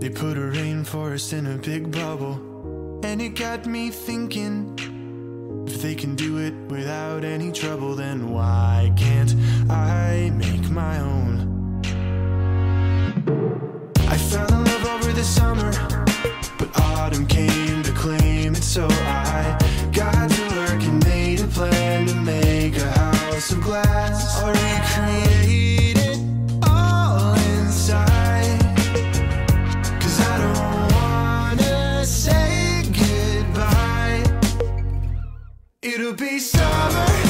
They put a rainforest in a big bubble, and it got me thinking. If they can do it without any trouble, then why can't I make my own? I fell in love over the summer, but autumn came to claim it, so I got to work and made a plan to make a house of glass. I'll recreate be summer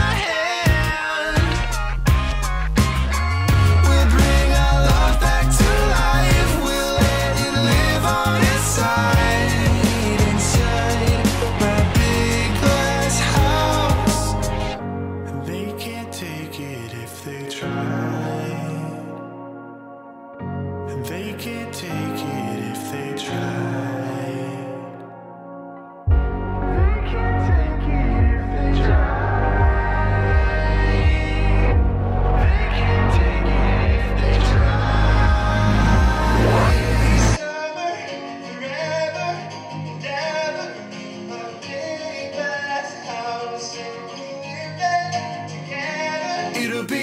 can't take it if they try. They can't take it if they try. They can't take it if they try. Summer forever and ever, my big glass house, we'll live there together. It'll be.